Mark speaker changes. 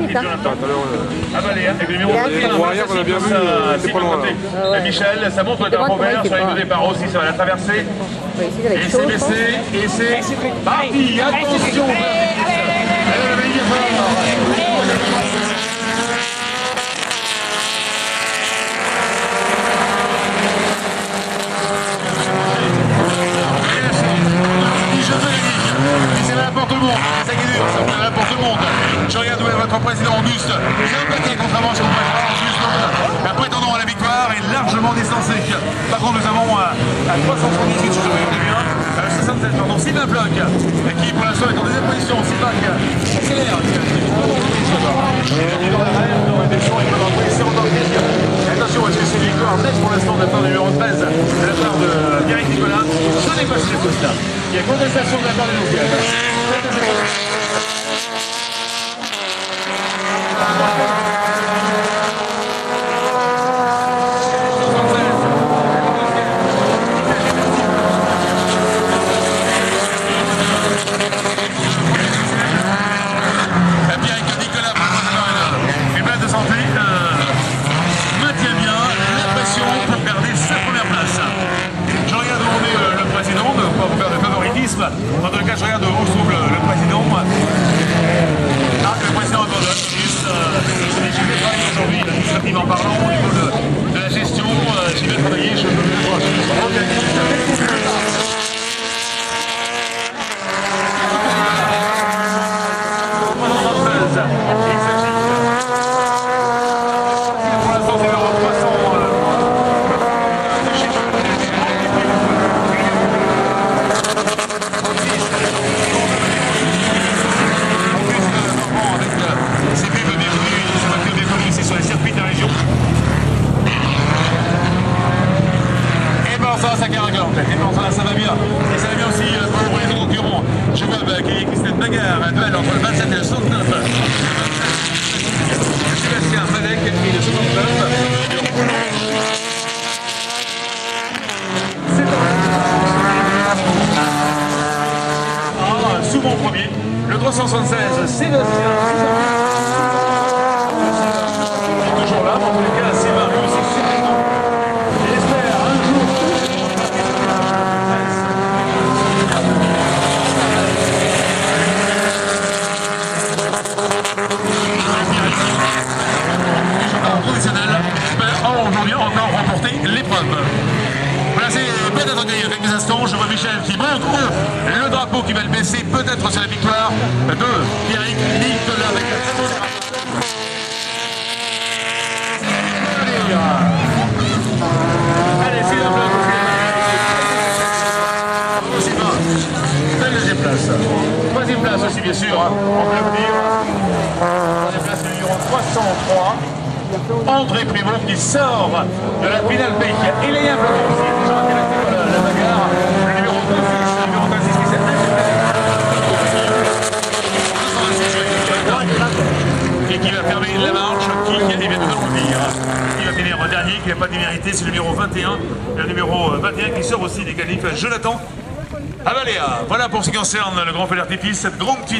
Speaker 1: Hein.
Speaker 2: Ah bah numéro 21,
Speaker 3: Pour arrière, on a bien vu, euh, c'est pas loin.
Speaker 2: Michel, ça montre que t'as un bon vert sur les deux départs aussi, ça va la traverser. Et c'est baissé, et c'est parti, attention Allez, la valise, fort. Valable pour tout le monde, ça qui est dur, c'est valable pour tout le monde. Je regarde où est votre président Auguste. Un paquet contrairement à ce qu'on Auguste. Un prétendant à la victoire est largement distancé. Par contre, nous avons euh, à 378, si je me rappelle bien, euh, 76, pardon, Sylvain Bloch, qui pour l'instant est en deuxième position. Sylvain, accélère. Il est dans l'arrêt, dans la décision, il va envoyer ses dans le risque. Attention, est-ce que c'est une victoire nette pour l'instant de la part du numéro 13, de la part de Pierre Nicolas Ce n'est pas chez Costa. Il y a contestation de la part des Loupiens. Pierre Nicolas, une place de santé, euh, maintient bien la pression pour garder sa première place. Je regarde où on est euh, le président, de ne pas vous faire de favoritisme. En tout cas, je regarde où se trouve le, le président. Ah, le président abandonne. Juste, euh, j'y vais travailler aujourd'hui, administrativement parlant, au niveau de, de la gestion. euh, j'y vais travailler, je peux vous voir. Pour l'instant, c'est numéro 300. C'est plus bienvenue, c'est voiture bienvenue ici sur les circuits de la région. Et ben ça, ça ça, va bien. Et ça va bien aussi euh, pour les concurrents. Je vois bah, qu'il y a Christine Bagarre, un duel entre le 27 et le 69. Sébastien Malek et le 69. Ah, mon premier, le 376, Sébastien. Toujours là, en tous les cas, Sylvain, lui aussi, super content. Il espère un jour. Un professionnel espère aujourd'hui encore remporter l'épreuve. Voilà, c'est peut-être accueillir quelques instants. Je vois Michel qui montre le drapeau qui va le baisser, peut-être sur la victoire de Pierrick Nicolas avec le. Allez, c'est. C'est. La deuxième place. Troisième place aussi, bien sûr. hein. Le. Troisième place, le numéro 303. André Primo qui sort de la finale pays. Il est un peu aussi. Déjà intéressé par la, la bagarre. Le numéro 2, le numéro 26 qui s'est et marche, qui, n'a pas démérité, c'est le numéro 21, le numéro 21 qui sort aussi des qualifs, Jonathan Avaléa. Voilà pour ce qui concerne le Grand Feu d'artifice, cette grande finale.